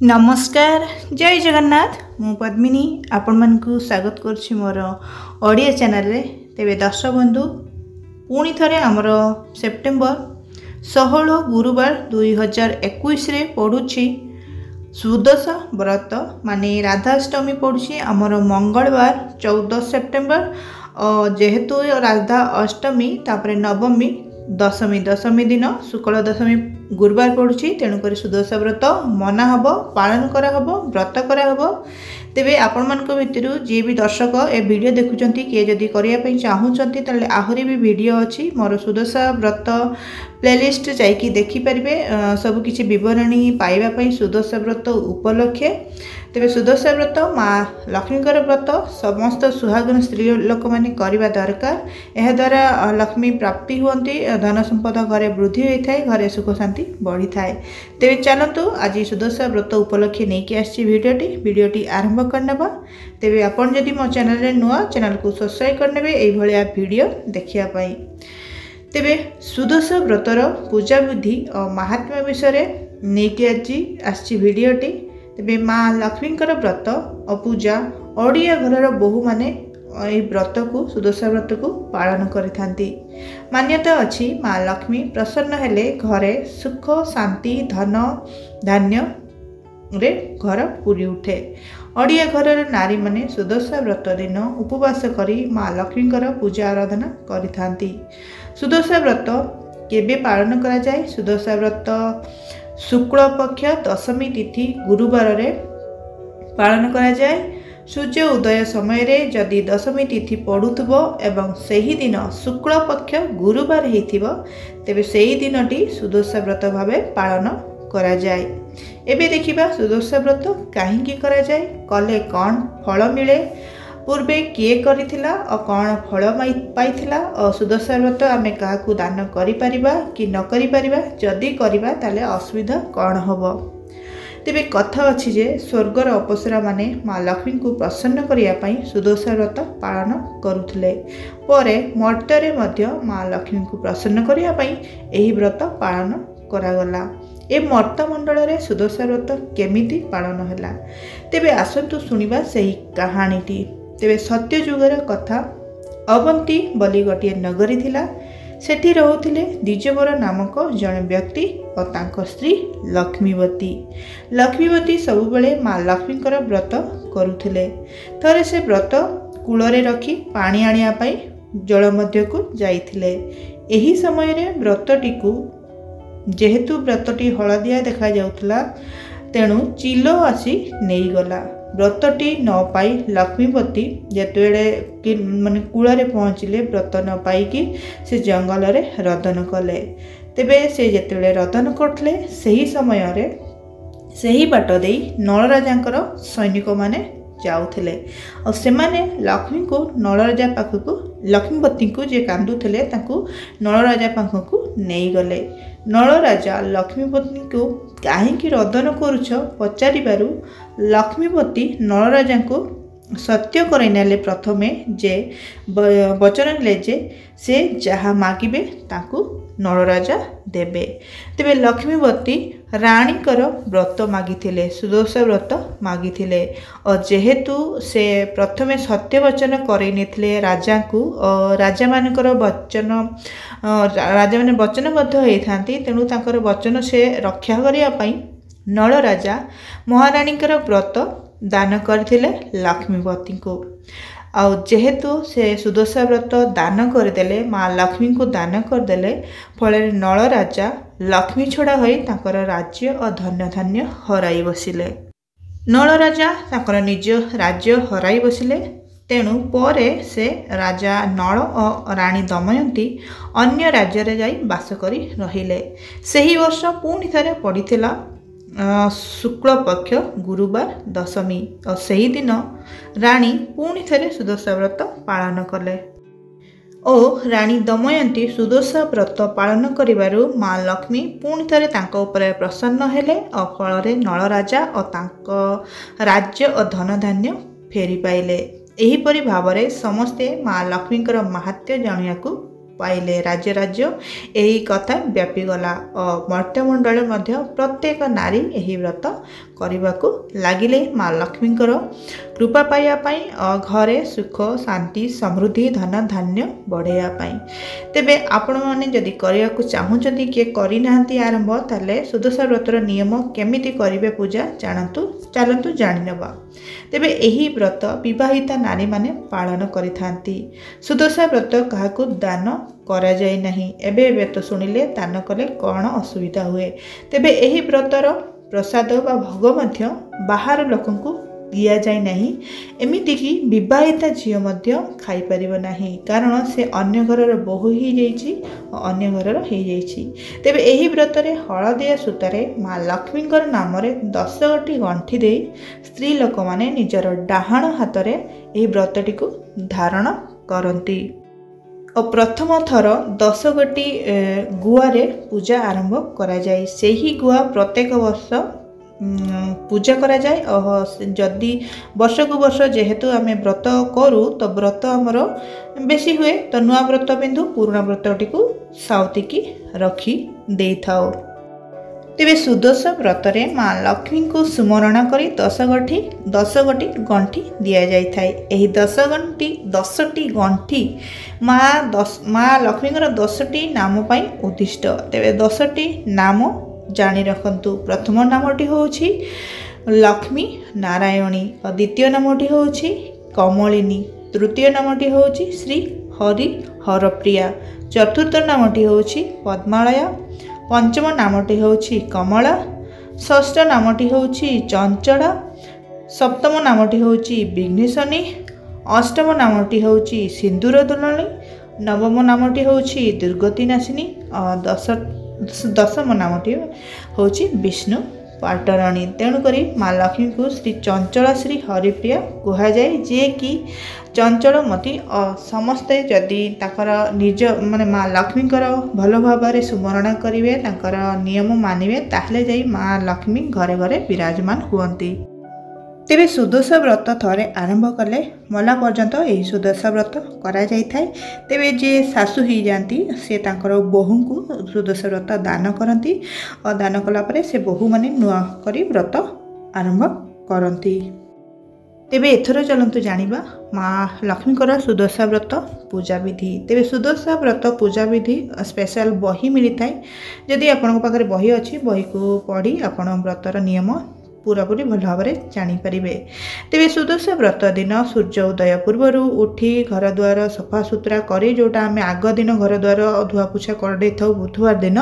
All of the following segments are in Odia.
ନମସ୍କାର ଜୟ ଜଗନ୍ନାଥ ମୁଁ ପଦ୍ମିନୀ ଆପଣମାନଙ୍କୁ ସ୍ୱାଗତ କରୁଛି ମୋର ଓଡ଼ିଆ ଚ୍ୟାନେଲରେ ତେବେ ଦର୍ଶକ ବନ୍ଧୁ ପୁଣି ଥରେ ଆମର ସେପ୍ଟେମ୍ବର ଷୋହଳ ଗୁରୁବାର ଦୁଇ ହଜାର ଏକୋଇଶରେ ପଡ଼ୁଛି ସୁଦଶ ବ୍ରତ। ମାନେ ରାଧାଷ୍ଟମୀ ପଡ଼ୁଛି ଆମର ମଙ୍ଗଳବାର ଚଉଦ ସେପ୍ଟେମ୍ବର ଅ, ଯେହେତୁ ରାଧା ଅଷ୍ଟମୀ ତାପରେ ନବମୀ ଦଶମୀ ଦଶମୀ ଦିନ ଶୁକ୍ଳ ଦଶମୀ ଗୁରୁବାର ପଡ଼ୁଛି। ତେଣୁକରି ସୁଦଶା ବ୍ରତ ମନା ହେବ ପାଳନ କରାହେବ ବ୍ରତ କରାହେବ। ତେବେ ଆପଣମାନଙ୍କ ଭିତରୁ ଯିଏ ବି ଦର୍ଶକ ଏ ଭିଡ଼ିଓ ଦେଖୁଛନ୍ତି କିଏ ଯଦି କରିବା ପାଇଁ ଚାହୁଁଛନ୍ତି ତାହେଲେ ଆହୁରି ବି ଭିଡ଼ିଓ ଅଛି। ମୋର ସୁଦଶା ବ୍ରତ ପ୍ଲେଲିଷ୍ଟ ଯାଇକି ଦେଖିପାରିବେ ଅ, ସବୁ କିଛି ବିବରଣୀ ପାଇବା ପାଇଁ ସୁଦଶା ବ୍ରତ ଉପଲକ୍ଷେ। ତେବେ ସୁଦଶା ବ୍ରତ ମା ଲକ୍ଷ୍ମୀଙ୍କର ବ୍ରତ ସମସ୍ତ ସୁହାଗନ ସ୍ତ୍ରୀ ଲୋକମାନେ କରିବା ଦରକାର। ଏହାଦ୍ୱାରା ଅ, ଲକ୍ଷ୍ମୀ ପ୍ରାପ୍ତି ହୁଅନ୍ତି ଅ, ଧନ ସମ୍ପଦ ଘରେ ବୃଦ୍ଧି ହୋଇଥାଏ ଘରେ ସୁଖ ଶାନ୍ତି ବଢ଼ିଥାଏ। ତେବେ ଚାଲନ୍ତୁ ଆଜି ସୁଦଶା ବ୍ରତ ଉପଲକ୍ଷେ ନେଇକି ଆସିଛି ଭିଡ଼ିଓଟି। ଭିଡ଼ିଓଟି ଆରମ୍ଭ କରିନେବା। ତେବେ ଆପଣ ଯଦି ମୋ ଚ୍ୟାନେଲରେ ନୂଆ ଚ୍ୟାନେଲକୁ ସବସ୍କ୍ରାଇବ୍ କରିନେବେ ଏଇଭଳିଆ ଭିଡ଼ିଓ ଦେଖିବା ପାଇଁ। ତେବେ ସୁଦଶା ବ୍ରତର ପୂଜାବିଧି ଓ ମାହାତ୍ମ୍ୟ ବିଷୟରେ ନେଇକି ଆଜି ଆସିଛି ଭିଡ଼ିଓଟି। ତେବେ ମା ଲକ୍ଷ୍ମୀଙ୍କର ବ୍ରତ ଓ ପୂଜା ଓଡ଼ିଆ ଘରର ବୋହୂମାନେ ଏହି ବ୍ରତକୁ ସୁଦଶା ବ୍ରତକୁ ପାଳନ କରିଥାନ୍ତି। ମାନ୍ୟତା ଅଛି ମା ଲକ୍ଷ୍ମୀ ପ୍ରସନ୍ନ ହେଲେ ଘରେ ସୁଖ ଶାନ୍ତି ଧନ ଧାନ୍ୟରେ ଘର ପୁରି ଉଠେ। ଓଡ଼ିଆ ଘରର ନାରୀମାନେ ସୁଦଶା ବ୍ରତ ଦିନ ଉପବାସ କରି ମା ଲକ୍ଷ୍ମୀଙ୍କର ପୂଜା ଆରାଧନା କରିଥାନ୍ତି। ସୁଦଶା ବ୍ରତ କେବେ ପାଳନ କରାଯାଏ? ସୁଦଶା ବ୍ରତ ଶୁକ୍ଳ ପକ୍ଷ ଦଶମୀ ତିଥି ଗୁରୁବାରରେ ପାଳନ କରାଯାଏ। ସୂର୍ଯ୍ୟ ଉଦୟ ସମୟରେ ଯଦି ଦଶମୀ ତିଥି ପଡ଼ୁଥିବ ଏବଂ ସେହି ଦିନ ଶୁକ୍ଳ ପକ୍ଷ ଗୁରୁବାର ହେଇଥିବ ତେବେ ସେହି ଦିନଟି ସୁଦଶା ବ୍ରତ ଭାବେ ପାଳନ କରାଯାଏ। ଏବେ ଦେଖିବା ସୁଦଶା ବ୍ରତ କାହିଁକି କରାଯାଏ? କଲେ କ'ଣ ଫଳ ମିଳେ? ପୂର୍ବେ କିଏ କରିଥିଲା ଓ କ'ଣ ଫଳ ପାଇ- ପାଇଥିଲା ଓ ସୁଦଶା ବ୍ରତ ଆମେ କାହାକୁ ଦାନ କରିପାରିବା କି ନ କରିପାରିବା ଯଦି କରିବା ତାହେଲେ ଅସୁବିଧା କ'ଣ ହେବ? ତେବେ କଥା ଅଛି ଯେ ସ୍ୱର୍ଗର ଅପସରାମାନେ ମା ଲକ୍ଷ୍ମୀଙ୍କୁ ପ୍ରସନ୍ନ କରିବା ପାଇଁ ସୁଦଶା ବ୍ରତ ପାଳନ କରୁଥିଲେ। ପରେ ମର୍ତ୍ତ୍ୟରେ ମଧ୍ୟ ମା ଲକ୍ଷ୍ମୀଙ୍କୁ ପ୍ରସନ୍ନ କରିବା ପାଇଁ ଏହି ବ୍ରତ ପାଳନ କରାଗଲା। ଏ ମର୍ତ୍ତମଣ୍ଡଳରେ ବ୍ରତ କେମିତି ପାଳନ ହେଲା? ତେବେ ଆସନ୍ତୁ ଶୁଣିବା ସେହି କାହାଣୀଟି। ତେବେ ସତ୍ୟ ଯୁଗର କଥା ଅବନ୍ତୀ ବୋଲି ଗୋଟିଏ ନଗରୀ ଥିଲା। ସେଠି ରହୁଥିଲେ ଦ୍ୱିଜବର ନାମକ ଜଣେ ବ୍ୟକ୍ତି ଓ ତାଙ୍କ ସ୍ତ୍ରୀ ଲକ୍ଷ୍ମୀବତୀ। ଲକ୍ଷ୍ମୀବତୀ ସବୁବେଳେ ମା ଲକ୍ଷ୍ମୀଙ୍କର ବ୍ରତ କରୁଥିଲେ। ଥରେ ସେ ବ୍ରତ କୂଳରେ ରଖି ପାଣି ଆଣିବା ପାଇଁ ଜଳ ମଧ୍ୟକୁ ଯାଇଥିଲେ। ଏହି ସମୟରେ ବ୍ରତଟିକୁ ଯେହେତୁ ବ୍ରତଟି ହଳଦିଆ ଦେଖାଯାଉଥିଲା ତେଣୁ ଚିଲ ଆସି ନେଇଗଲା। ବ୍ରତଟି ନ ପାଇ ଲକ୍ଷ୍ମୀପତି ଯେତେବେଳେ କି ମାନେ କୂଳରେ ପହଞ୍ଚିଲେ ବ୍ରତ ନ ପାଇକି ସେ ଜଙ୍ଗଲରେ ରଦନ କଲେ। ତେବେ ସେ ଯେତେବେଳେ ରଦନ କରୁଥିଲେ ସେହି ସମୟରେ ସେହି ବାଟ ଦେଇ ନଳରାଜାଙ୍କର ସୈନିକମାନେ ଯାଉଥିଲେ। ଆଉ ସେମାନେ ଲକ୍ଷ୍ମୀଙ୍କୁ ନଳରାଜା ପାଖକୁ ଲକ୍ଷ୍ମୀପତିଙ୍କୁ ଯିଏ କାନ୍ଦୁଥିଲେ ତାଙ୍କୁ ନଳରାଜା ପାଖକୁ ନେଇଗଲେ। ନଳରାଜା ଲକ୍ଷ୍ମୀପତିଙ୍କୁ କାହିଁକି ରଦନ କରୁଛ? ପଚାରିବାରୁ ଲକ୍ଷ୍ମୀପତି ନଳରାଜାଙ୍କୁ ସତ୍ୟ କରାଇ ନେଲେ ପ୍ରଥମେ ଯେ ବ- ବଚନ ନେଲେ ଯେ ସେ ଯାହା ମାଗିବେ ତାଙ୍କୁ ନଳରାଜା ଦେବେ ତେବେ ଲକ୍ଷ୍ମୀବତୀ ରାଣୀଙ୍କର ବ୍ରତ ମାଗିଥିଲେ ସୁଦଶା ବ୍ରତ ମାଗିଥିଲେ ଓ ଯେହେତୁ ସେ ପ୍ରଥମେ ସତ୍ୟ ବଚନ କରାଇ ନେଇଥିଲେ ରାଜାଙ୍କୁ ଓ ରାଜାମାନଙ୍କର ବଚନ ଅ, ରା- ରାଜାମାନେ ବଚନବଦ୍ଧ ହେଇଥାନ୍ତି ତେଣୁ ତାଙ୍କର ବଚନ ସେ ରକ୍ଷା କରିବା ପାଇଁ ନଳରାଜା ମହାରାଣୀଙ୍କର ବ୍ରତ ଦାନ କରିଥିଲେ ଲକ୍ଷ୍ମୀପତିଙ୍କୁ। ଆଉ ଯେହେତୁ ସେ ସୁଦଶା ବ୍ରତ ଦାନ କରିଦେଲେ ମା ଲକ୍ଷ୍ମୀଙ୍କୁ ଦାନ କରିଦେଲେ ଫଳରେ ନଳରାଜା ଲକ୍ଷ୍ମୀ ଛଡ଼ା ହୋଇ ତାଙ୍କର ରାଜ୍ୟ ଓ ଧନ୍ୟଧାନ୍ୟ ହରାଇ ବସିଲେ। ନଳରାଜା ତାଙ୍କର ନିଜ ରାଜ୍ୟ ହରାଇ ବସିଲେ। ତେଣୁ ପରେ ସେ ରାଜା ନଳ ଓ ରାଣୀ ଦମୟନ୍ତୀ ଅନ୍ୟ ରାଜ୍ୟରେ ଯାଇ ବାସ କରି ରହିଲେ। ସେହି ବର୍ଷ ପୁଣି ଥରେ ପଡ଼ିଥିଲା ଅ, ଶୁକ୍ଳ ପକ୍ଷ ଗୁରୁବାର ଦଶମୀ ଓ ସେହିଦିନ ରାଣୀ ପୁଣି ଥରେ ସୁଦଶା ବ୍ରତ ପାଳନ କଲେ। ଓ ରାଣୀ ଦମୟନ୍ତୀ ସୁଦଶା ବ୍ରତ ପାଳନ କରିବାରୁ ମା ଲକ୍ଷ୍ମୀ ପୁଣି ଥରେ ତାଙ୍କ ଉପରେ ପ୍ରସନ୍ନ ହେଲେ ଓ ଫଳରେ ନଳରାଜା ଓ ତାଙ୍କ ରାଜ୍ୟ ଓ ଧନଧାନ୍ୟ ଫେରି ପାଇଲେ ଏହିପରି ଭାବରେ ସମସ୍ତେ ମା ଲକ୍ଷ୍ମୀଙ୍କର ମାହାତ୍ମ୍ୟ ଜାଣିବାକୁ ପାଇଲେ ରାଜ୍ୟ ରାଜ୍ୟ ଏହି କଥା ବ୍ୟାପିଗଲା ଓ ମର୍ତ୍ତ୍ୟମଣ୍ଡଳରେ ମଧ୍ୟ ପ୍ରତ୍ୟେକ ନାରୀ ଏହି ବ୍ରତ କରିବାକୁ ଲାଗିଲେ ମା ଲକ୍ଷ୍ମୀଙ୍କର। କୃପା ପାଇବା ପାଇଁ ଘରେ ସୁଖ ଶାନ୍ତି ସମୃଦ୍ଧି ଧନ ଧାନ୍ୟ ବଢ଼େଇବା ପାଇଁ। ତେବେ ଆପଣମାନେ ଯଦି କରିବାକୁ ଚାହୁଁଛନ୍ତି କିଏ କରିନାହାନ୍ତି ଆରମ୍ଭ ତାହେଲେ ସୁଦଶା ବ୍ରତର ନିୟମ କେମିତି କରିବେ ପୂଜା ଜାଣନ୍ତୁ ଚାଲନ୍ତୁ ଜାଣିନେବା। ତେବେ ଏହି ବ୍ରତ ବିବାହିତା ନାରୀମାନେ ପାଳନ କରିଥାନ୍ତି। ସୁଦଶା ବ୍ରତ କାହାକୁ ଦାନ କରାଯାଏ ନାହିଁ। ଏବେ ଏବେ ତ ଶୁଣିଲେ ଦାନ କଲେ କ'ଣ ଅସୁବିଧା ହୁଏ। ତେବେ ଏହି ବ୍ରତର ପ୍ରସାଦ ବା ଭୋଗ ମଧ୍ୟ ବାହାର ଲୋକଙ୍କୁ ଦିଆଯାଏ ନାହିଁ ଏମିତିକି ବିବାହିତା ଝିଅ ମଧ୍ୟ ଖାଇପାରିବ ନାହିଁ। କାରଣ ସେ ଅନ୍ୟ ଘରର ବୋହୂ ହେଇଯାଇଛି ଓ ଅନ୍ୟ ଘରର ହେଇଯାଇଛି। ତେବେ ଏହି ବ୍ରତରେ ହଳଦିଆ ସୂତାରେ ମା ଲକ୍ଷ୍ମୀଙ୍କର ନାମରେ ଦଶଗୋଟି ଗଣ୍ଠି ଦେଇ ସ୍ତ୍ରୀ ଲୋକମାନେ ନିଜର ଡାହାଣ ହାତରେ ଏହି ବ୍ରତଟିକୁ ଧାରଣ କରନ୍ତି। ଓ ପ୍ରଥମ ଥର ଦଶ ଗୋଟି ଗୁଆରେ ପୂଜା ଆରମ୍ଭ କରାଯାଏ। ସେହି ଗୁଆ ପ୍ରତ୍ୟେକ ବର୍ଷ ପୂଜା କରାଯାଏ। ଓ ଯଦି ବର୍ଷକୁ ବର୍ଷ ଯେହେତୁ ଆମେ ବ୍ରତ କରୁ ତ ବ୍ରତ ଆମର ବେଶୀ ହୁଏ। ତ ନୂଆ ବ୍ରତ ବିନ୍ଦୁ ପୁରୁଣା ବ୍ରତଟିକୁ ସାଉତିକି ରଖି ଦେଇଥାଉ। ତେବେ ସୁଦଶ ବ୍ରତରେ ମା ଲକ୍ଷ୍ମୀଙ୍କୁ ସୁମରଣ କରି ଦଶ ଗଣ୍ଠି ଦଶ ଗୋଟି ଗଣ୍ଠି ଦିଆଯାଇଥାଏ। ଏହି ଦଶ ଗଣ୍ଠି ଦଶଟି ଗଣ୍ଠି ମା ଦଶ ମା ଲକ୍ଷ୍ମୀଙ୍କର ଦଶଟି ନାମ ପାଇଁ ଉଦ୍ଦିଷ୍ଟ। ତେବେ ଦଶଟି ନାମ ଜାଣି ରଖନ୍ତୁ। ପ୍ରଥମ ନାମଟି ହେଉଛି ଲକ୍ଷ୍ମୀ ନାରାୟଣୀ। ଓ ଦ୍ୱିତୀୟ ନାମଟି ହେଉଛି କମଳିନୀ। ତୃତୀୟ ନାମଟି ହେଉଛି ଶ୍ରୀ ହରି ହରପ୍ରିୟା ଚତୁର୍ଥ ନାମଟି ହେଉଛି ପଦ୍ମାଳୟ। ପଞ୍ଚମ ନାମଟି ହେଉଛି କମଳା ଷଷ୍ଠ ନାମଟି ହେଉଛି ଚଞ୍ଚଳ ସପ୍ତମ ନାମଟି ହେଉଛି ବିଘ୍ନେଶନୀ ଅଷ୍ଟମ ନାମଟି ହେଉଛି ସିନ୍ଦୁର ଦୁଲଣୀ ନବମ ନାମଟି ହେଉଛି ଦୁର୍ଗତି ନାଶିନୀ ଦଶ ଦଶମ ନାମଟି ହେଉଛି ବିଷ୍ଣୁ। ପାଟରାଣୀ। ତେଣୁକରି ମା ଲକ୍ଷ୍ମୀଙ୍କୁ ଶ୍ରୀ ଚଞ୍ଚଳ ଶ୍ରୀ ହରିପ୍ରିୟା କୁହାଯାଏ ଯିଏକି ଚଞ୍ଚଳମତି ଅ ସମସ୍ତେ ଯଦି ତାଙ୍କର ନିଜ ମାନେ ମା ଲକ୍ଷ୍ମୀଙ୍କର ଭଲ ଭାବରେ ସୁମରଣ କରିବେ ତାଙ୍କର ନିୟମ ମାନିବେ ତାହେଲେ ଯାଇ ମା ଲକ୍ଷ୍ମୀ ଘରେ ଘରେ ବିରାଜମାନ ହୁଅନ୍ତି। ତେବେ ସୁଦଶା ବ୍ରତ ଥରେ ଆରମ୍ଭ କଲେ ମଲା ପର୍ଯ୍ୟନ୍ତ ଏହି ସୁଦଶା ବ୍ରତ କରାଯାଇଥାଏ। ତେବେ ଯିଏ ଶାଶୁ ହେଇଯାଆନ୍ତି ସେ ତାଙ୍କର ବୋହୂଙ୍କୁ ସୁଦଶା ବ୍ରତ ଦାନ କରନ୍ତି ଓ ଦାନ କଲା ପରେ ସେ ବୋହୂମାନେ ନୂଆ କରି ବ୍ରତ ଆରମ୍ଭ କରନ୍ତି। ତେବେ ଏଥର ଚାଲନ୍ତୁ ଜାଣିବା ମା ଲକ୍ଷ୍ମୀଙ୍କର ସୁଦଶା ବ୍ରତ ପୂଜାବିଧି। ତେବେ ସୁଦଶା ବ୍ରତ ପୂଜାବିଧି ସ୍ପେଶାଲ ବହି ମିଳିଥାଏ। ଯଦି ଆପଣଙ୍କ ପାଖରେ ବହି ଅଛି ବହିକୁ ପଢ଼ି ଆପଣ ବ୍ରତର ନିୟମ ପୁରାପୁରି ଭଲ ଭାବରେ ଜାଣିପାରିବେ। ତେବେ ସୁଦଶା ବ୍ରତ ଦିନ ସୂର୍ଯ୍ୟ ଉଦୟ ପୂର୍ବରୁ ଉଠି ଘର ଦ୍ୱାର ସଫାସୁତୁରା କରି ଯେଉଁଟା ଆମେ ଆଗ ଦିନ ଘର ଦ୍ୱାର ଧୁଆପୋଛା କରିଦେଇଥାଉ ବୁଧବାର ଦିନ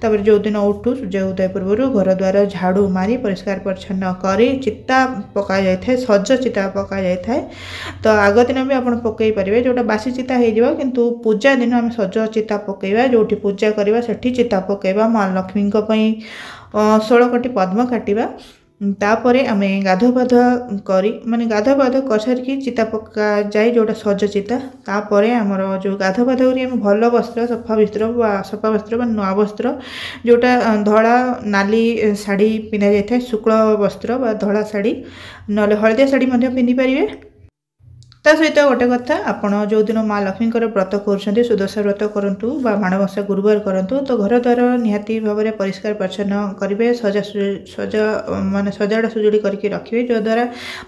ତାପରେ ଯେଉଁଦିନ ଉଠୁ ସୂର୍ଯ୍ୟ ଉଦୟ ପୂର୍ବରୁ ଘର ଦ୍ୱାର ଝାଡ଼ୁ ମାରି ପରିଷ୍କାର ପରିଚ୍ଛନ୍ନ କରି ଚିତା ପକାଯାଇଥାଏ ସଜ ଚିତା ପକାଯାଇଥାଏ ତ ଆଗ ଦିନ ବି ଆପଣ ପକାଇ ପାରିବେ ଯେଉଁଟା ବାସି ଚିତା ହେଇଯିବ କିନ୍ତୁ ପୂଜା ଦିନ ଆମେ ସଜ ଚିତା ପକାଇବା ଯେଉଁଠି ପୂଜା କରିବା ସେଠି ଚିତା ପକାଇବା ମା ଲକ୍ଷ୍ମୀଙ୍କ ପାଇଁ ଅ, ଷୋଳ କୋଟି ପଦ୍ମ କାଟିବା। ଉଁ, ତାପରେ ଆମେ ଗାଧୁଆ ପାଧୁଆ କରି ମାନେ ଗାଧୁଆ ପାଧୁଆ କରିସାରିକି ଚିତା ପକାଯାଏ ଯେଉଁଟା ସଜ ଚିତା ତାପରେ ଆମର ଯେଉଁ ଗାଧୁଆ ପାଧୁଆ କରି ଆମେ ଭଲ ବସ୍ତ୍ର ସଫା ବସ୍ତ୍ର ବା ସଫା ବସ୍ତ୍ର ବା ନୂଆ ବସ୍ତ୍ର ଯେଉଁଟା ଅ, ଧଳା ନାଲି ଏ, ଶାଢ଼ୀ ପିନ୍ଧା ଯାଇଥାଏ ଶୁକ୍ଳ ବସ୍ତ୍ର ବା ଧଳା ଶାଢ଼ୀ। ନହେଲେ ହଳଦିଆ ଶାଢ଼ୀ ମଧ୍ୟ ପିନ୍ଧିପାରିବେ। ତା ସହିତ ଗୋଟେ କଥା ଆପଣ ଯେଉଁଦିନ ମା ଲକ୍ଷ୍ମୀଙ୍କର ବ୍ରତ କରୁଛନ୍ତି ସୁଦଶା ବ୍ରତ କରନ୍ତୁ ବା ମାଣବସା ଗୁରୁବାର କରନ୍ତୁ ତ ଘର ଦ୍ୱାର ନିହାତି ଭାବରେ ପରିଷ୍କାର ପରିଚ୍ଛନ୍ନ କରିବେ ସଜା ସଜା ମାନେ ସଜାଡ଼ା ସଜୁଡ଼ି କରିକି ରଖିବେ ଯଦ୍ୱାରା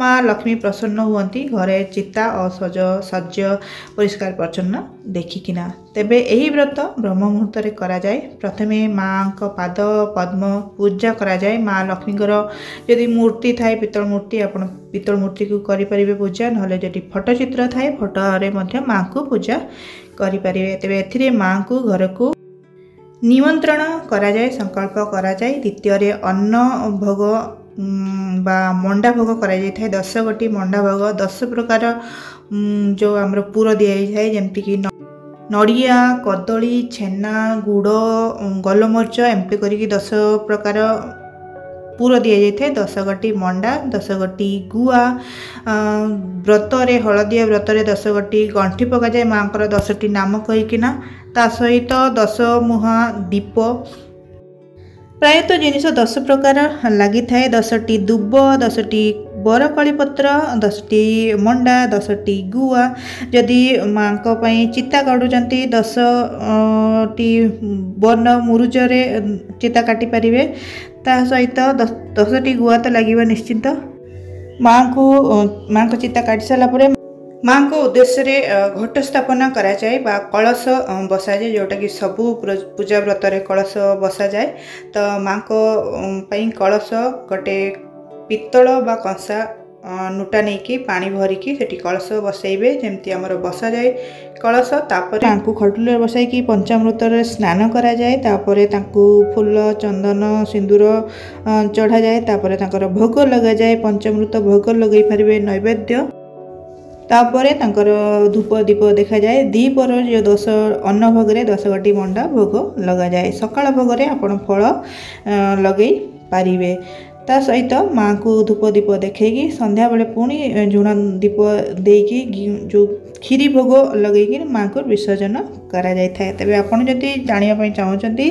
ମା ଲକ୍ଷ୍ମୀ ପ୍ରସନ୍ନ ହୁଅନ୍ତି ଘରେ ଚିତା ଓ ସଜ ସଜ୍ୟ ପରିଷ୍କାର ପରିଚ୍ଛନ୍ନ ଦେଖିକିନା। ତେବେ ଏହି ବ୍ରତ ବ୍ରହ୍ମ ମୁହୂର୍ତ୍ତରେ କରାଯାଏ। ପ୍ରଥମେ ମାଙ୍କ ପାଦ ପଦ୍ମ ପୂଜା କରାଯାଏ। ମା ଲକ୍ଷ୍ମୀଙ୍କର ଯଦି ମୂର୍ତ୍ତି ଥାଏ ପିତ୍ତଳ ମୂର୍ତ୍ତି ଆପଣ ପିତ୍ତଳ ମୂର୍ତ୍ତିକୁ କରିପାରିବେ ପୂଜା ନହେଲେ ଯଦି ଫଟୋ ଚିତ୍ର ଥାଏ ଫଟୋରେ ମଧ୍ୟ ମାଙ୍କୁ ପୂଜା କରିପାରିବେ। ତେବେ ଏଥିରେ ମାଙ୍କୁ ଘରକୁ ନିମନ୍ତ୍ରଣ କରାଯାଏ ସଂକଳ୍ପ କରାଯାଏ। ଦ୍ୱିତୀୟରେ ଅନ୍ନ ଭୋଗ ବା ମଣ୍ଡା ଭୋଗ କରାଯାଇଥାଏ। ଦଶ ଗୋଟି ମଣ୍ଡା ଭୋଗ ଦଶ ପ୍ରକାର ଯେଉଁ ଆମର ପୁର ଦିଆଯାଇଥାଏ ଯେମିତିକି ନଡ଼ିଆ କଦଳୀ ଛେନା ଗୁଡ଼ ଗୋଲମରିଚ ଏମିତି କରିକି ଦଶ ପ୍ରକାର ପୁର ଦିଆଯାଇଥାଏ। ଦଶ ଗୋଟି ମଣ୍ଡା ଦଶ ଗୋଟି ଗୁଆ ବ୍ରତରେ ହଳଦିଆ ବ୍ରତରେ ଦଶ ଗୋଟି ଗଣ୍ଠି ପକାଯାଏ। ମାଙ୍କର ଦଶଟି ନାମ କହିକିନା ତା ସହିତ ଦଶ ମୁହାଁ ଦୀପ। ପ୍ରାୟତଃ ଜିନିଷ ଦଶ ପ୍ରକାର ଲାଗିଥାଏ। ଦଶଟି ଦୁବ ଦଶଟି ବରକଳି ପତ୍ର ଦଶଟି ମଣ୍ଡା ଦଶଟି ଗୁଆ। ଯଦି ମାଙ୍କ ପାଇଁ ଚିତା କାଟୁଛନ୍ତି ଦଶ ଅ, ଟି ବର୍ଣ୍ଣ ମୁରୁଜରେ ଚିତା କାଟିପାରିବେ। ତା ସହିତ ଦଶ- ଦଶଟି ଗୁଆ ତ ଲାଗିବ ନିଶ୍ଚିନ୍ତ। ମାଆଙ୍କୁ ଅ, ମାଆଙ୍କ ଚିତା କାଟି ସାରିଲା ପରେ ମାଆଙ୍କ ଉଦ୍ଦେଶ୍ୟରେ ଅ, ଘଟ ସ୍ଥାପନ କରାଯାଏ ବା କଳସ ଅ, ବସାଯାଏ ଯେଉଁଟାକି ସବୁ ପ୍ର- ପୂଜା ବ୍ରତରେ କଳସ ବସାଯାଏ। ତ ମାଆଙ୍କ ଅ, ପାଇଁ କଳସ ଗୋଟେ ପିତ୍ତଳ ବା କଂସା ଅ, ନୁଟା ନେଇକି ପାଣି ଭରିକି ସେଠି କଳସ ବସେଇବେ ଯେମିତି ଆମର ବସାଯାଏ କଳସ ତାପରେ ମାଆଙ୍କୁ ଖଟୁଲିରେ ବସାଇକି ପଞ୍ଚାମୃତରେ ସ୍ନାନ କରାଯାଏ ତାପରେ ତାଙ୍କୁ ଫୁଲ ଚନ୍ଦନ ସିନ୍ଦୁର ଅ, ଚଢ଼ାଯାଏ ତାପରେ ତାଙ୍କର ଭୋଗ ଲଗାଯାଏ ପଞ୍ଚାମୃତ ଭୋଗ ଲଗାଇ ପାରିବେ ନୈବେଦ୍ୟ। ତାପରେ ତାଙ୍କର ଧୂପ ଦୀପ ଦେଖାଯାଏ ଦ୍ୱିପହର ଯେଉଁ ଦଶ ଅନ୍ନ ଭୋଗରେ ଦଶଗୋଟି ମଣ୍ଡା ଭୋଗ ଲଗାଯାଏ। ସକାଳ ଭୋଗରେ ଆପଣ ଫଳ ଅ, ଲଗେଇ ପାରିବେ। ତା ସହିତ ମାଆଙ୍କୁ ଧୂପ ଦୀପ ଦେଖେଇକି ସନ୍ଧ୍ୟାବେଳେ ପୁଣି ଅ, ଝୁଣା ଦୀପ ଦେଇକି ଘି- ଯେଉଁ କ୍ଷୀରି ଭୋଗ ଲଗେଇକି ମାଆଙ୍କୁ ବିସର୍ଜନ କରାଯାଇଥାଏ। ତେବେ ଆପଣ ଯଦି ଜାଣିବା ପାଇଁ ଚାହୁଁଛନ୍ତି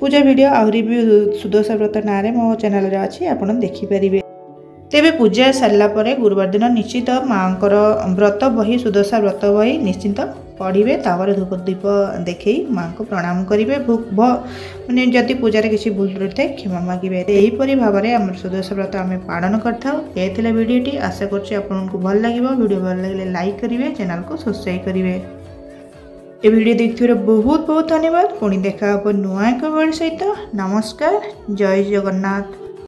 ପୂଜା ଭିଡ଼ିଓ ଆହୁରି ବି ସୁଦଶା ବ୍ରତ ନାଁରେ ମୋ ଚ୍ୟାନେଲରେ ଅଛି ଆପଣ ଦେଖିପାରିବେ। ତେବେ ପୂଜା ସାରିଲା ପରେ ଗୁରୁବାର ଦିନ ନିଶ୍ଚିତ ମାଆଙ୍କର ବ୍ରତ ବହି ସୁଦଶା ବ୍ରତ ବହି ନିଶ୍ଚିନ୍ତ ପଢ଼ିବେ। ତାପରେ ଧୂପ ଦୀପ ଦେଖେଇ ମାଆଙ୍କୁ ପ୍ରଣାମ କରିବେ। ଭୁ- ଭ- ମାନେ ଯଦି ପୂଜାରେ କିଛି ଭୁଲ ରହିଥାଏ କ୍ଷମା ମାଗିବେ। ଏହିପରି ଭାବରେ ଆମର ସୁଦଶା ବ୍ରତ ଆମେ ପାଳନ କରିଥାଉ। ଏ ଥିଲା ଭିଡ଼ିଓଟି। ଆଶା କରୁଛି ଆପଣଙ୍କୁ ଭଲ ଲାଗିବ। ଭିଡ଼ିଓ ଭଲ ଲାଗିଲେ ଲାଇକ୍ କରିବେ ଚ୍ୟାନେଲକୁ ସବସ୍କ୍ରାଇବ୍ କରିବେ। ଏ ଭିଡ଼ିଓ ଦେଖିଥିବାରୁ ବହୁତ ବହୁତ ଧନ୍ୟବାଦ। ପୁଣି ଦେଖା ହେବ ନୂଆ ଏକ ଭିଡ଼ିଓ ସହିତ। ନମସ୍କାର। ଜୟ ଜଗନ୍ନାଥ।